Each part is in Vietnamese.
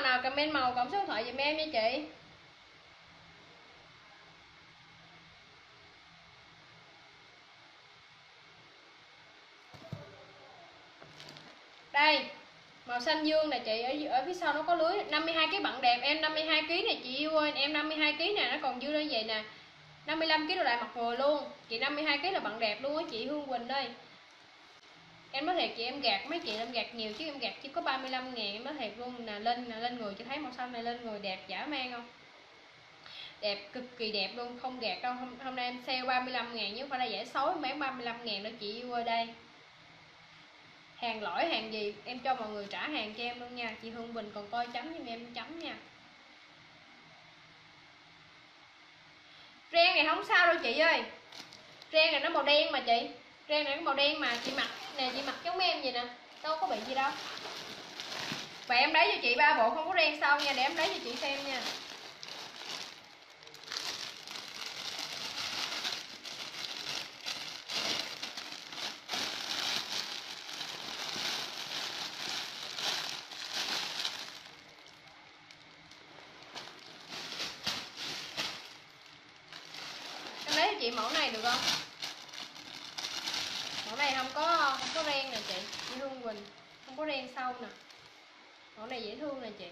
màu nào comment màu cộng số điện thoại giùm em nha chị. Đây, màu xanh dương này chị, ở ở phía sau nó có lưới. 52 kg bạn đẹp, em 52 kg này chị yêu ơi. Em 52 kg nè nó còn dư lên vậy nè. 55 kg đồ đại mặt vừa luôn. Chị 52 kg là bạn đẹp luôn á chị, Hương Quỳnh ơi em nói thiệt chị em gạt mấy chị em gạt nhiều chứ em gạt chỉ có 35 ngàn. Em nói thiệt luôn là lên là lên người chị thấy màu xanh này lên người đẹp giả man không? Đẹp cực kỳ đẹp luôn không gạt đâu. Hôm, hôm nay em sale 35 ngàn nhưng phải là giải xấu em bán 35 ngàn đó chị yêu ở đây. Hàng lỗi hàng gì em cho mọi người trả hàng cho em luôn nha. Chị Hương Bình còn coi chấm giùm em chấm nha. Ren này không sao đâu chị ơi. Ren này nó màu đen mà chị ren này nó màu đen mà, chị mặc. Nè, chị mặc giống em vậy nè. Đâu có bị gì đâu. Và em lấy cho chị ba bộ không có ren sau nha, để em lấy cho chị xem nha. Em lấy cho chị mẫu này được không? Này không có không có ren nè chị. Chị Hương Quỳnh không có ren sâu nè. Mẫu này dễ thương nè chị.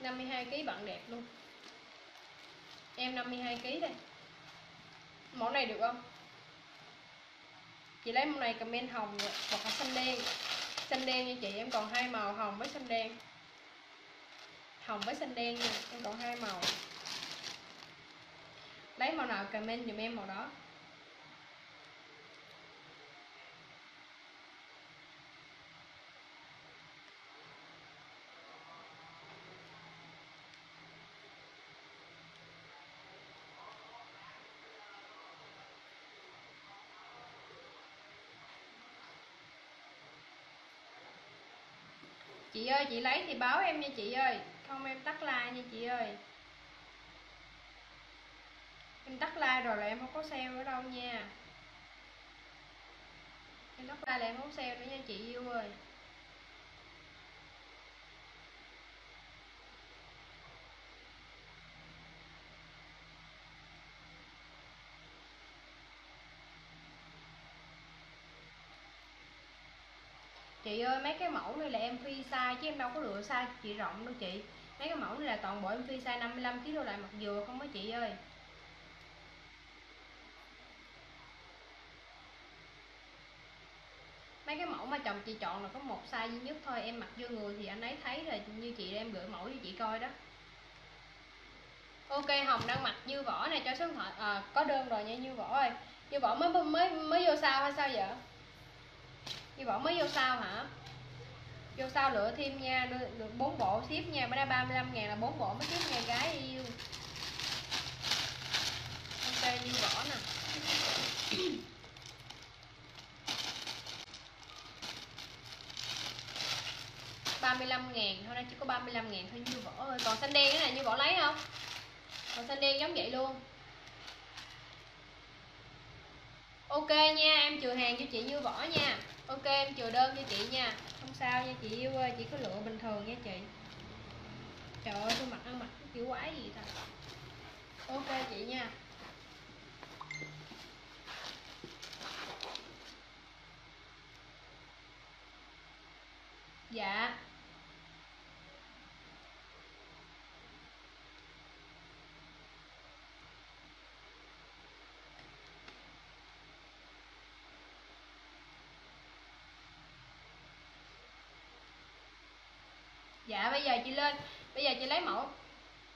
52 kg bạn đẹp luôn. Em 52 kg đây. Mẫu này được không? Chị lấy mẫu này comment hồng rồi, hoặc là xanh đen. Xanh đen nha chị em còn hai màu hồng với xanh đen. Hồng với xanh đen nha em còn hai màu. Lấy màu nào comment dùm em màu đó. Chị ơi, chị lấy thì báo em nha chị ơi. Không, em tắt like nha chị ơi. Em tắt like rồi là em không có sale nữa đâu nha. Em tắt like là em không sale nữa nha chị yêu ơi. Chị ơi mấy cái mẫu này là em phi size chứ em đâu có lựa size chị rộng đâu chị. Mấy cái mẫu này là toàn bộ em phi size 55 kg lại mặt dừa không á chị ơi. Mấy cái mẫu mà chồng chị chọn là có một size duy nhất thôi em mặc vô người thì anh ấy thấy rồi như chị em gửi mẫu cho chị coi đó. Ok hồng đang mặc như vỏ này cho số điện thoại à, có đơn rồi nha như vỏ ơi. Như vỏ mới mới mới vô sao hay sao vậy? Như bỏ mới vô sao hả? Vô sao lựa thêm nha được, được 4 bộ ship nha bữa nay 35 ngàn là 4 bộ mới ship nha gái yêu. Ok như bỏ nè. ba mươi lăm ngàn hôm nay chỉ có 35 ngàn thôi như vỏ ơi. Còn xanh đen cái này như vỏ lấy không? Còn xanh đen giống vậy luôn. Ok nha em chừa hàng cho chị như vỏ nha ok, em chừa đơn cho chị nha. Không sao nha, chị yêu ơi chị cứ lựa bình thường nha chị. Trời ơi tôi mặc ăn mặc kiểu quái gì ta? Ok, chị nha. Dạ dạ bây giờ chị lên, bây giờ chị lấy mẫu.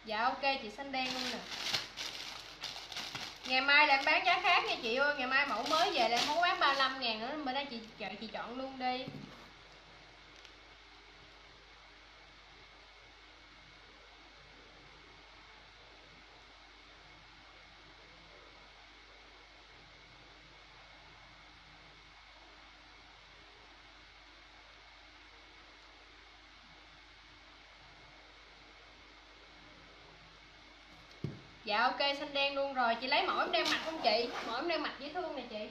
Dạ ok, chị xanh đen luôn nè. Ngày mai là em bán giá khác nha chị ơi, ngày mai mẫu mới về là em không bán 35 ngàn nữa, bữa đây chị chị chọn luôn đi. Dạ ok, xanh đen luôn rồi. Chị lấy mẫu em đang mặc không chị? Mẫu em đang mặc dễ thương nè chị.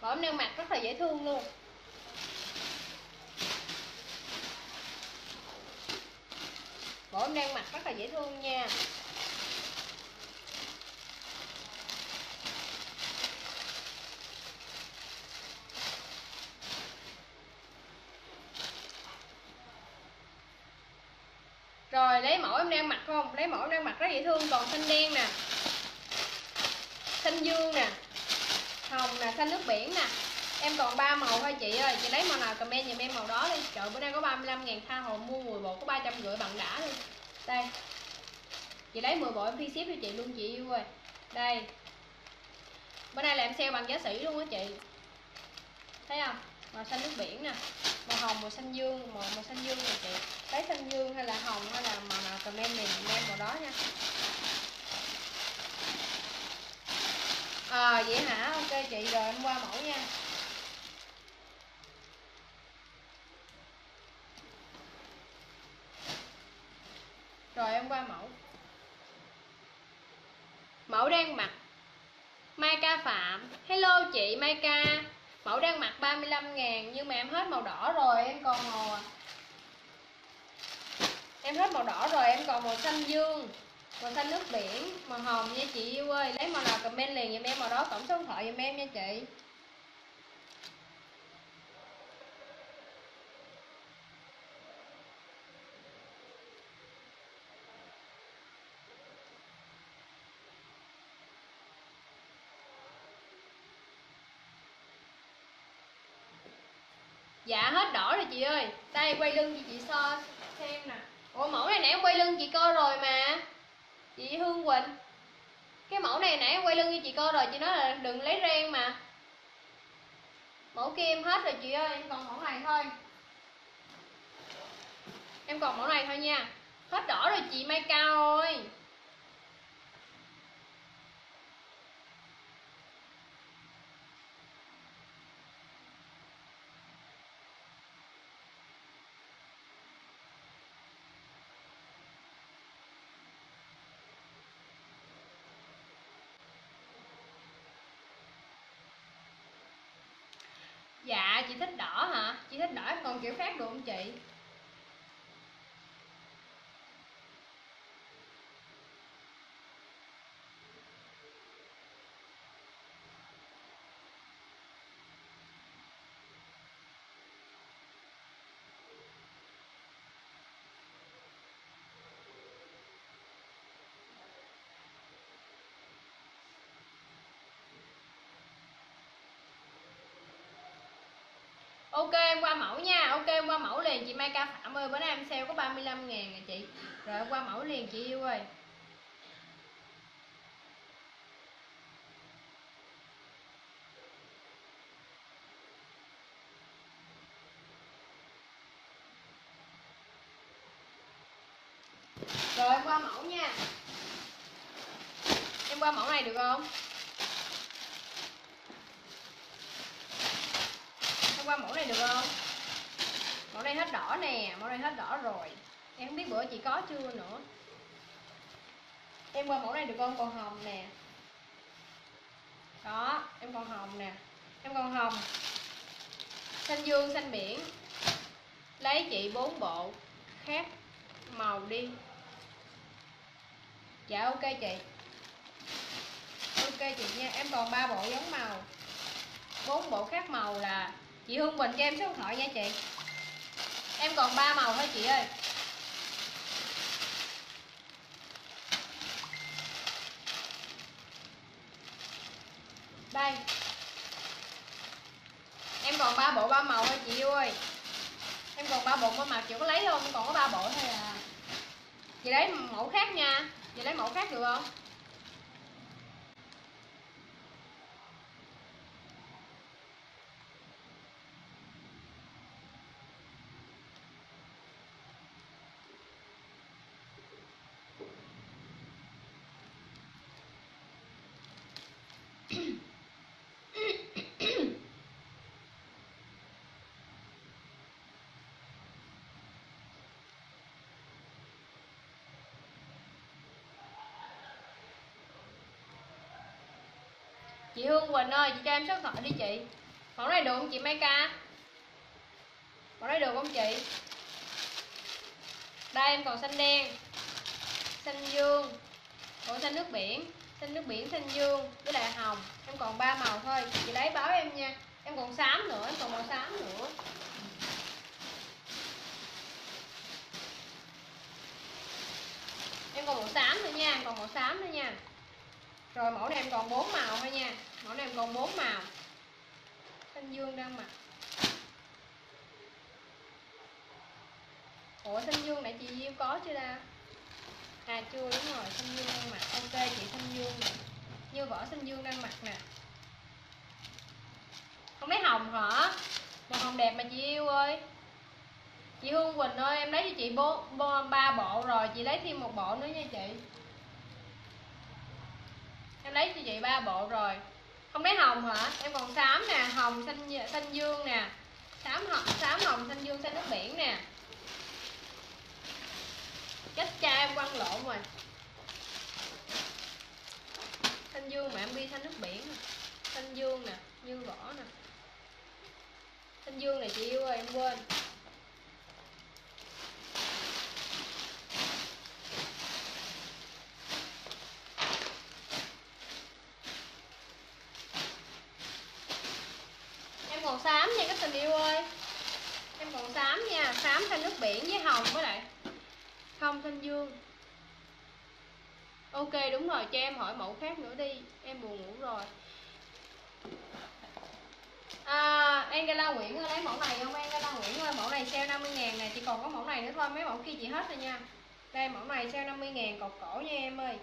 Mẫu em đang mặc rất là dễ thương luôn. Mẫu em đang mặc rất là dễ thương nha rồi lấy mẫu em đang mặc không? Lấy mẫu đang mặc rất dễ thương. Còn xanh đen nè. Xanh dương nè. Hồng nè, xanh nước biển nè. Em còn ba màu thôi chị ơi. Chị lấy màu nào comment giùm em màu đó đi. Trời, bữa nay có 35 ngàn tha hồ mua 10 bộ có 350 bằng đã luôn đây. Chị lấy 10 bộ em phi ship cho chị luôn, chị yêu ơi. Đây. Bữa nay là em sale bằng giá sỉ luôn á chị. Thấy không? Màu xanh nước biển nè. Màu hồng, màu xanh dương, màu màu xanh dương nè chị lấy xanh dương hay là hồng hay là màu nào comment mình em màu đó nha. À vậy hả? Ok, chị, rồi em qua mẫu nha. Rồi em qua mẫu. Mẫu đang mặc Mai Ca Phạm. Hello chị Mai Ca. Mẫu đang mặc 35 ngàn, Nhưng mà em hết màu đỏ rồi, em còn màu à. Em hết màu đỏ rồi, em còn màu xanh dương, Màu xanh nước biển, Màu hồng nha chị yêu ơi. Lấy màu nào comment liền giùm em màu đó, Tổng số điện thoại giùm em nha chị. Dạ hết đỏ rồi chị ơi. Đây, quay lưng cho chị so xem nè. Ủa mẫu này nãy em quay lưng chị coi rồi mà. Chị Hương Quỳnh. Cái mẫu này nãy em quay lưng cho chị coi rồi Chị nói là đừng lấy ren mà. Mẫu kia em hết rồi chị ơi. Em còn mẫu này thôi. Em còn mẫu này thôi nha. Hết đỏ rồi chị Mai Cao ơi Chị thích đỏ hả? Chị thích đỏ còn kiểu khác được không chị? Ok, em qua mẫu nha. Ok, em qua mẫu liền. Chị Mai Ca Phạm ơi, Bữa nay em sale có 35 ngàn rồi chị. Rồi, em qua mẫu liền, chị yêu ơi. Rồi, em qua mẫu nha. Em qua mẫu này được không? Qua mẫu này được không? Mẫu này hết đỏ nè Mẫu này hết đỏ rồi. Em không biết bữa chị có chưa nữa. Em qua mẫu này được không? Còn hồng nè. Đó Em còn hồng nè. Em còn hồng. Xanh dương, xanh biển. Lấy chị bốn bộ Khác màu đi. Dạ ok chị. Ok chị nha Em còn ba bộ giống màu. Bốn bộ khác màu là chị Hương Bình cho em số điện thoại nha chị. Em còn ba màu thôi chị ơi. Đây. Em còn ba bộ ba màu thôi chị yêu ơi. Em còn ba bộ ba màu, chị có lấy không? Còn có ba bộ thôi à. Chị lấy mẫu khác nha. Chị lấy mẫu khác được không? Chị Hương Quỳnh ơi, chị cho em số thoại đi chị. Mẫu này được không chị Mai Ca? Mẫu này được không chị? Đây, em còn xanh đen, xanh dương còn xanh nước biển, xanh nước biển, xanh dương với lại hồng. Em còn ba màu thôi, chị lấy báo em nha. Em còn xám nữa, em còn màu xám nữa. Em còn màu xám nữa nha còn màu xám nữa nha. Rồi mẫu này em còn bốn màu thôi nha mẫu này còn bốn màu. Xanh dương đang mặc. Ủa xanh dương nãy chị Diêu có chưa ta? À chưa, đúng rồi xanh dương đang mặc. Ok, chị xanh dương nè. Như vỏ xanh dương đang mặc nè. Không lấy hồng hả? Màu hồng đẹp mà chị yêu ơi. Chị Hương Quỳnh ơi, em lấy cho chị bốn ba bộ rồi, chị lấy thêm một bộ nữa nha chị. Em lấy cho chị ba bộ rồi không lấy hồng hả? Em còn xám nè, hồng, xanh xanh dương nè. Xám hồng xám hồng, xanh dương, xanh nước biển nè. Cách cha em quăng lộn rồi. Xanh dương mà em ghi xanh nước biển xanh dương nè dương vỏ nè. Xanh dương này chị yêu ơi, em quên. Còn xám nha các tình yêu ơi. Em còn xám nha xám xanh nước biển với hồng với lại không xanh dương. Ok đúng rồi cho em hỏi mẫu khác nữa đi em buồn ngủ rồi. À, Angela Nguyễn ơi, lấy mẫu này không? Angela Nguyễn ơi mẫu này sale 50 ngàn nè chỉ còn có mẫu này nữa thôi mấy mẫu kia chị hết rồi nha. Đây mẫu này sale 50 ngàn cột cổ nha em ơi.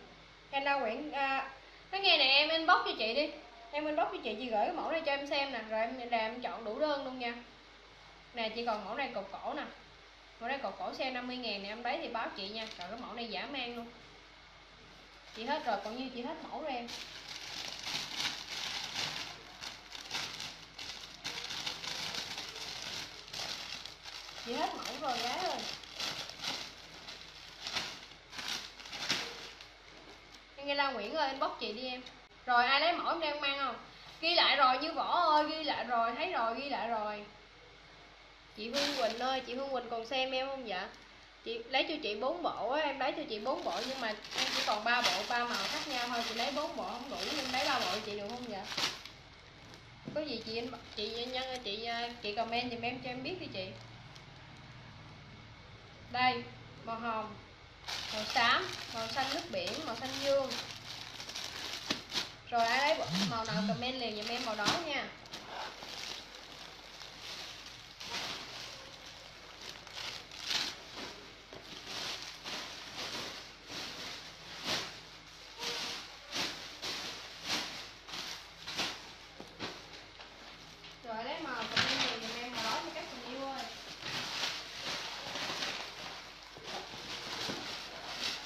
Angela Nguyễn à, nói nghe nè em inbox cho chị đi em inbox cho chị chị gửi cái mẫu này cho em xem nè, rồi em làm em chọn đủ đơn luôn nha. Nè chỉ còn mẫu này cột cổ nè. Mẫu này cột cổ xe 50 ngàn nè, em lấy thì báo chị nha. Rồi cái mẫu này giả mang luôn. Chị hết rồi, còn như chị hết mẫu rồi em. Chị hết mẫu rồi gái ơi em nghe la nguyễn ơi inbox chị đi em rồi ai lấy mẫu em đang mang không? Ghi lại rồi như võ ơi, ghi lại rồi, thấy rồi, ghi lại rồi. Chị hương quỳnh ơi, chị hương quỳnh còn xem em không dạ? Chị, lấy cho chị bốn bộ á, em lấy cho chị bốn bộ nhưng mà em chỉ còn ba bộ, ba màu khác nhau thôi. Chị lấy bốn bộ không đủ, em lấy ba bộ chị được không dạ? Có gì chị chị nhân, chị à, chị comment giùm em cho em biết đi chị. Đây, màu hồng, màu xám, màu xanh nước biển, màu xanh dương màu nào comment liền giùm em màu đó nha. Rồi đấy, màu comment liền giùm em màu đó cho các tình yêu ơi.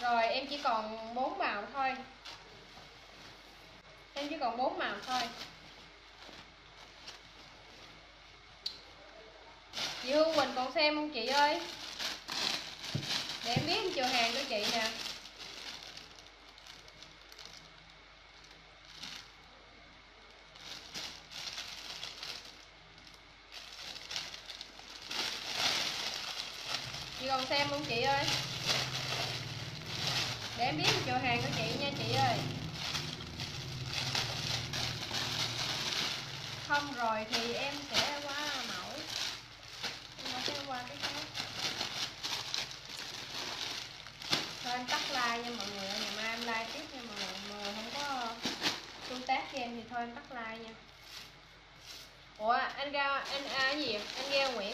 Rồi, em chỉ còn bốn màu thôi em chỉ còn bốn màu thôi. Chị Hương Quỳnh còn xem không chị ơi? Để em biết em chờ hàng của chị nè. Chị còn xem không chị ơi? Để em biết em chờ hàng của chị nha chị ơi. Không rồi thì em sẽ qua mẫu. Em sẽ qua cái khác. Thôi em tắt like nha mọi người ngày mai em like tiếp nha mọi người. Mọi người không có tương tác với em thì thôi em tắt like nha. Ủa anh ra anh à, gì? Vậy? anh ra nguyễn.